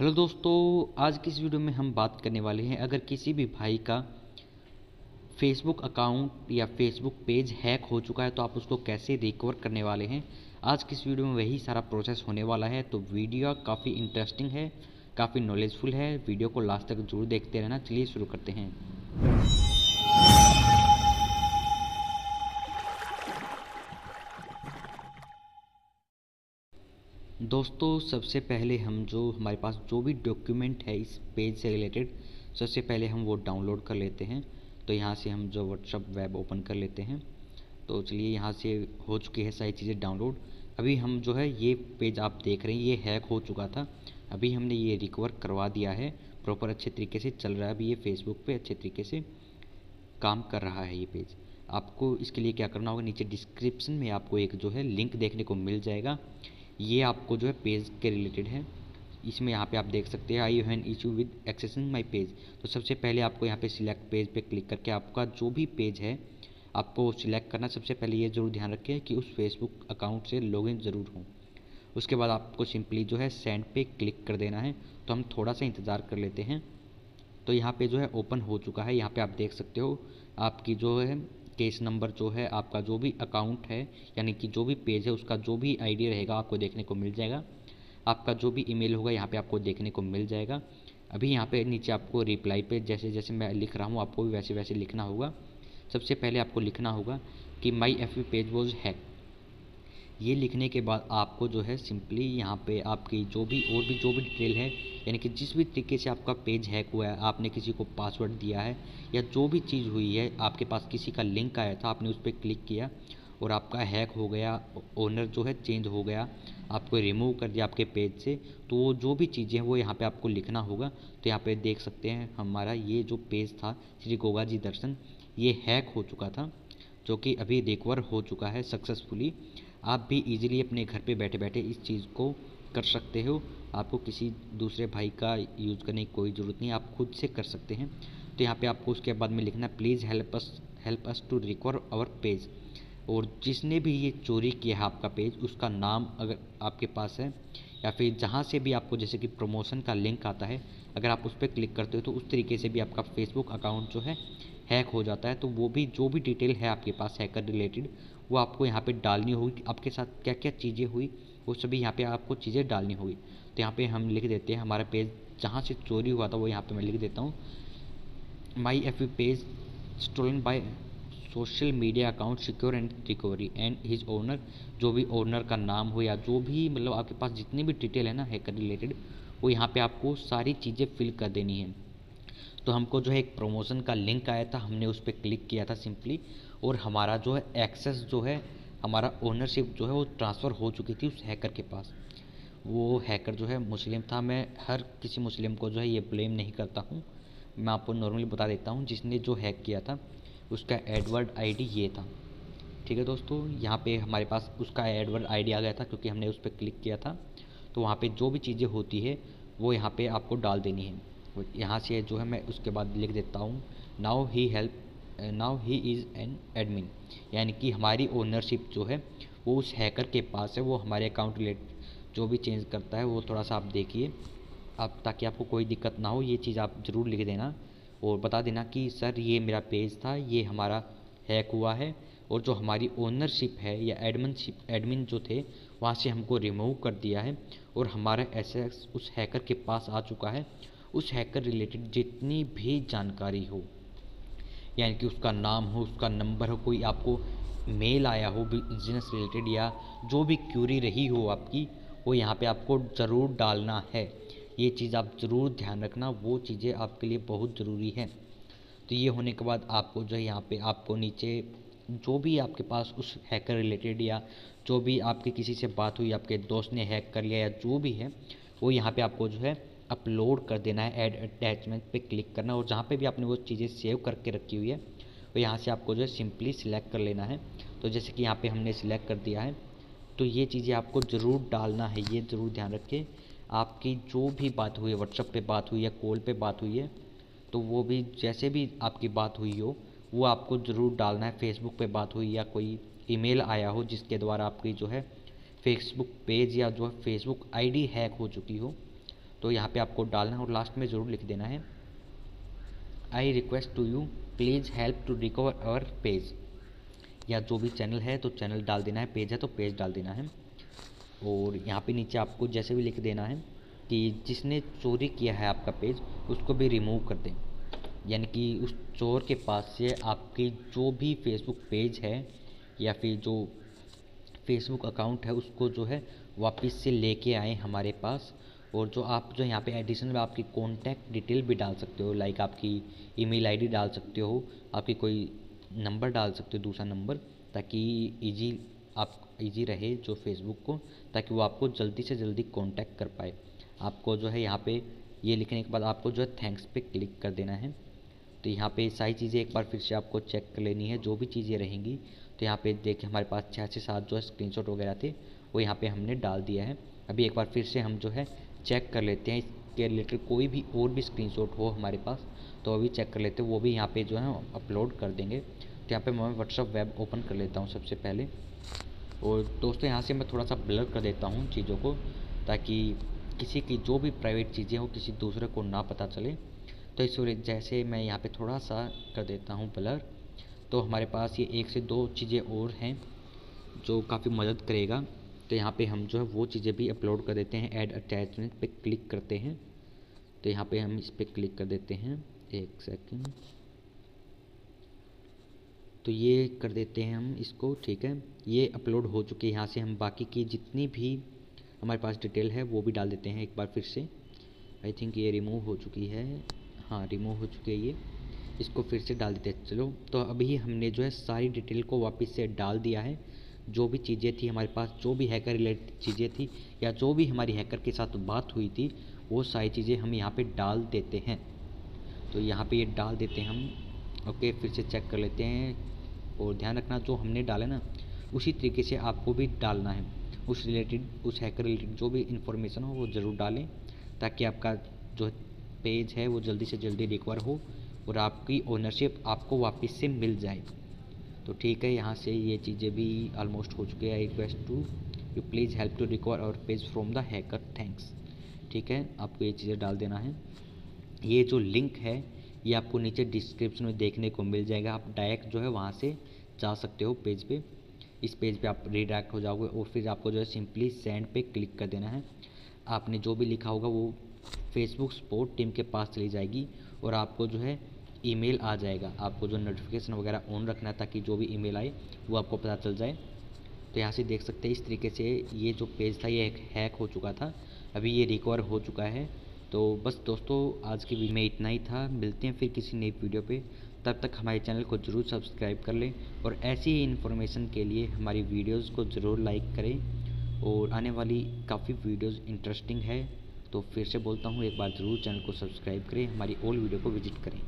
Hello दोस्तों, आज की इस वीडियो में हम बात करने वाले हैं, अगर किसी भी भाई का फेसबुक अकाउंट या फेसबुक पेज हैक हो चुका है तो आप उसको कैसे रिकवर करने वाले हैं? आज की इस वीडियो में वही सारा प्रोसेस होने वाला है तो वीडियो काफ़ी इंटरेस्टिंग है, काफ़ी नॉलेजफुल है। वीडियो को लास्ट तक ज़रूर देखते रहना। चलिए शुरू करते हैं। दोस्तों, सबसे पहले हम जो हमारे पास जो भी डॉक्यूमेंट है इस पेज से रिलेटेड सबसे पहले हम वो डाउनलोड कर लेते हैं। तो यहाँ से हम जो व्हाट्सअप वेब ओपन कर लेते हैं। तो चलिए, यहाँ से हो चुकी है सारी चीज़ें डाउनलोड अभी हम जो है, ये पेज आप देख रहे हैं, ये हैक हो चुका था। अभी हमने ये रिकवर करवा दिया है। प्रॉपर अच्छे तरीके से चल रहा है अभी ये फेसबुक पे अच्छे तरीके से काम कर रहा है ये पेज आपको इसके लिए क्या करना होगा, नीचे डिस्क्रिप्शन में आपको एक जो है लिंक देखने को मिल जाएगा। ये आपको जो है पेज के रिलेटेड है। इसमें यहाँ पे आप देख सकते हैं I you have an issue with accessing my page तो सबसे पहले आपको यहाँ पे सिलेक्ट पेज पे क्लिक करके आपका जो भी पेज है, आपको सिलेक्ट करना सबसे पहले ये ज़रूर ध्यान रखें कि उस फेसबुक अकाउंट से लॉगिन ज़रूर हो। उसके बाद आपको सिंपली जो है सेंड पे क्लिक कर देना है। तो हम थोड़ा सा इंतज़ार कर लेते हैं। तो यहाँ पे जो है ओपन हो चुका है। यहाँ पे आप देख सकते हो, आपकी जो है केस नंबर जो है, आपका जो भी अकाउंट है, यानी कि जो भी पेज है, उसका जो भी आईडी रहेगा, आपको देखने को मिल जाएगा। आपका जो भी ईमेल होगा, यहाँ पे आपको देखने को मिल जाएगा। अभी यहाँ पे नीचे आपको रिप्लाई पे जैसे जैसे मैं लिख रहा हूँ, आपको भी वैसे वैसे लिखना होगा। सबसे पहले आपको लिखना होगा कि my F page was hack ये लिखने के बाद आपको जो है सिंपली यहाँ पे आपकी जो भी, और भी, जो भी डिटेल है, यानी कि जिस भी तरीके से आपका पेज हैक हुआ है, आपने किसी को पासवर्ड दिया है, या जो भी चीज़ हुई है, आपके पास किसी का लिंक आया था, आपने उस पर क्लिक किया, और आपका हैक हो गया ओनर जो है चेंज हो गया, आपको रिमूव कर दिया आपके पेज से तो वो जो भी चीज़ें हैं, वो यहाँ पे आपको लिखना होगा। तो यहाँ पे देख सकते हैं हमारा ये जो पेज था, श्री गोगा जी दर्शन, ये हैक हो चुका था, जो कि अभी रिकवर हो चुका है सक्सेसफुली आप भी इजीली अपने घर पे बैठे बैठे इस चीज़ को कर सकते हो। आपको किसी दूसरे भाई का यूज़ करने की कोई ज़रूरत नहीं, आप खुद से कर सकते हैं। तो यहाँ पे आपको उसके बाद में लिखना please help us help us to recover our page और जिसने भी ये चोरी किया है आपका पेज उसका नाम अगर आपके पास है, या फिर जहाँ से भी आपको जैसे कि प्रमोशन का लिंक आता है, अगर आप उस पर क्लिक करते हो तो उस तरीके से भी आपका फेसबुक अकाउंट जो है हैक हो जाता है तो वो भी, जो भी डिटेल है आपके पास हैकर रिलेटेड वो आपको यहाँ पे डालनी होगी आपके साथ क्या क्या चीज़ें हुई, वो सभी यहाँ पे आपको चीज़ें डालनी होगी। तो यहाँ पे हम लिख देते हैं, हमारा पेज जहाँ से चोरी हुआ था, वो यहाँ पे मैं लिख देता हूँ। My F page stolen by social media account secure and recovery and his owner जो भी ओनर का नाम हो या जो भी मतलब आपके पास जितनी भी डिटेल है ना हैकर रिलेटेड वो यहाँ पे आपको सारी चीज़ें फिल कर देनी है। तो हमको जो है एक प्रमोशन का लिंक आया था, हमने उस पर क्लिक किया था सिंपली और हमारा जो है एक्सेस जो है, हमारा ओनरशिप जो है वो ट्रांसफ़र हो चुकी थी उस हैकर के पास। वो हैकर जो है मुस्लिम था, मैं हर किसी मुस्लिम को जो है ये ब्लेम नहीं करता हूँ। मैं आपको नॉर्मली बता देता हूँ, जिसने जो हैक किया था, उसका एडवर्ड आईडी ये था। ठीक है दोस्तों, यहाँ पे हमारे पास उसका एडवर्ड आईडी आ गया था, क्योंकि हमने उस पर क्लिक किया था। तो वहाँ पे जो भी चीज़ें होती है, वो यहाँ पे आपको डाल देनी है। यहाँ से जो है मैं उसके बाद लिख देता हूँ। Now he help now he is an admin यानी कि हमारी ओनरशिप जो है, वो उस हैकर के पास है, वो हमारे अकाउंट रिलेट जो भी चेंज करता है, वो थोड़ा सा आप देखिए। आप, ताकि आपको कोई दिक्कत ना हो, ये चीज़ आप ज़रूर लिख देना और बता देना कि, सर, ये मेरा पेज था, ये हमारा हैक हुआ है। और जो हमारी ओनरशिप है या एडमिनशिप एडमिन जो थे, वहाँ से हमको रिमूव कर दिया है और हमारा एसेस उस हैकर के पास आ चुका है। उस हैकर रिलेटेड जितनी भी जानकारी हो, यानी कि उसका नाम हो, उसका नंबर हो, कोई आपको मेल आया हो बिज़नेस रिलेटेड या जो भी क्यूरी रही हो आपकी, वो यहाँ पे आपको ज़रूर डालना है। ये चीज़ आप ज़रूर ध्यान रखना, वो चीज़ें आपके लिए बहुत ज़रूरी हैं। तो ये होने के बाद आपको जो है यहाँ पे आपको नीचे जो भी आपके पास उस हैकर रिलेटेड या जो भी आपकी किसी से बात हुई, आपके दोस्त ने हैक कर लिया या जो भी है, वो यहाँ पे आपको जो है अपलोड कर देना है, ऐड अटैचमेंट पे क्लिक करना और जहाँ पे भी आपने वो चीज़ें सेव करके रखी हुई है, वो यहाँ से आपको जो है सिंपली सिलेक्ट कर लेना है। तो जैसे कि यहाँ पे हमने सिलेक्ट कर दिया है तो ये चीज़ें आपको ज़रूर डालना है, ये ज़रूर ध्यान रखें। आपकी जो भी बात हुई है व्हाट्सअप पे बात हुई या कॉल पे बात हुई है तो वो भी जैसे भी आपकी बात हुई हो, वो आपको ज़रूर डालना है। फेसबुक पे बात हुई या कोई ईमेल आया हो जिसके द्वारा आपकी जो है फेसबुक पेज या जो है फेसबुक आईडी हैक हो चुकी हो तो यहाँ पे आपको डालना है और लास्ट में ज़रूर लिख देना है। I request to you please help to recover our page या जो भी चैनल है तो चैनल डाल देना है पेज है तो पेज डाल देना है। और यहाँ पे नीचे आपको जैसे भी लिख देना है कि जिसने चोरी किया है आपका पेज उसको भी रिमूव कर दें। यानी कि उस चोर के पास से आपकी जो भी फेसबुक पेज है, या फिर जो फेसबुक अकाउंट है, उसको जो है वापस से लेके आए हमारे पास। और जो आप जो यहाँ पे एडिशन में आपकी कॉन्टैक्ट डिटेल भी डाल सकते हो लाइक आपकी ईमेल आईडी डाल सकते हो, आपकी कोई नंबर डाल सकते हो, दूसरा नंबर ताकि इजी आप इजी रहे जो फेसबुक को, ताकि वो आपको जल्दी से जल्दी कॉन्टैक्ट कर पाए। आपको जो है यहाँ पे ये लिखने के बाद आपको जो है थैंक्स पे क्लिक कर देना है। तो यहाँ पे सारी चीज़ें एक बार फिर से आपको चेक कर लेनी है, जो भी चीज़ें रहेंगी। तो यहाँ पे देखिए हमारे पास छः से सात जो है स्क्रीनशॉट वगैरह थे, वो यहाँ पे हमने डाल दिया है। अभी एक बार फिर से हम जो है चेक कर लेते हैं इसके रिलेटेड कोई भी और भी स्क्रीनशॉट हो हमारे पास तो अभी चेक कर लेते हैं, वो भी यहाँ पे जो है अपलोड कर देंगे। तो यहाँ पे मैं व्हाट्सअप वेब ओपन कर लेता हूँ सबसे पहले। और दोस्तों, यहाँ से मैं थोड़ा सा ब्लर कर देता हूँ चीज़ों को, ताकि किसी की जो भी प्राइवेट चीज़ें हो, किसी दूसरे को ना पता चले। तो इस वजह, जैसे मैं यहाँ पे थोड़ा सा कर देता हूँ ब्लर तो हमारे पास ये एक से दो चीज़ें और हैं, जो काफ़ी मदद करेगा। तो यहाँ पे हम जो है वो चीज़ें भी अपलोड कर देते हैं ऐड अटैचमेंट पे क्लिक करते हैं। तो यहाँ पे हम इस पर क्लिक कर देते हैं, एक सेकंड तो ये कर देते हैं हम इसको, ठीक है? ये अपलोड हो चुके हैं, यहाँ से हम बाकी की जितनी भी हमारे पास डिटेल है, वो भी डाल देते हैं एक बार फिर से। आई थिंक ये रिमूव हो चुकी है। हाँ रिमूव हो चुकी है ये। इसको फिर से डाल देते हैं। चलो तो अभी हमने जो है सारी डिटेल को वापस से डाल दिया है। जो भी चीज़ें थी हमारे पास, जो भी हैकर रिलेटेड चीज़ें थी या जो भी हमारी हैकर के साथ बात हुई थी, वो सारी चीज़ें हम यहाँ पे डाल देते हैं। तो यहाँ पे ये डाल देते हैं हम। ओके, फिर से चेक कर लेते हैं और ध्यान रखना जो हमने डाला ना, उसी तरीके से आपको भी डालना है। उस रिलेटेड उस हैकर रिलेटेड जो भी इंफॉर्मेशन हो, वो ज़रूर डालें ताकि आपका जो पेज है, वो जल्दी से जल्दी रिकवर हो और आपकी ओनरशिप आपको वापस से मिल जाए। तो ठीक है, यहाँ से ये चीज़ें भी ऑलमोस्ट हो चुकी है। Request to you please help to recover our page from the hacker thanks ठीक है, आपको ये चीज़ें डाल देना है। ये जो लिंक है, ये आपको नीचे डिस्क्रिप्शन में देखने को मिल जाएगा। आप डायरेक्ट जो है वहाँ से जा सकते हो पेज पे। इस पेज पे आप रिडायरेक्ट हो जाओगे और फिर आपको जो है सिंपली सेंड पे क्लिक कर देना है। आपने जो भी लिखा होगा वो फेसबुक सपोर्ट टीम के पास चली जाएगी और आपको जो है ईमेल आ जाएगा। आपको जो नोटिफिकेशन वगैरह ऑन रखना है ताकि जो भी ईमेल आए, वो आपको पता चल जाए। तो यहाँ से देख सकते हैं इस तरीके से ये जो पेज था, ये हैक हो चुका था। अभी ये रिकवर हो चुका है। तो बस दोस्तों, आज की वीडियो में इतना ही था। मिलते हैं फिर किसी नई वीडियो पे। तब तक हमारे चैनल को ज़रूर सब्सक्राइब कर लें और ऐसी ही इन्फॉर्मेशन के लिए हमारी वीडियोस को ज़रूर लाइक करें। और आने वाली काफ़ी वीडियोस इंटरेस्टिंग है। तो फिर से बोलता हूँ, एक बार ज़रूर चैनल को सब्सक्राइब करें। हमारी ओल्ड वीडियो को विज़िट करें।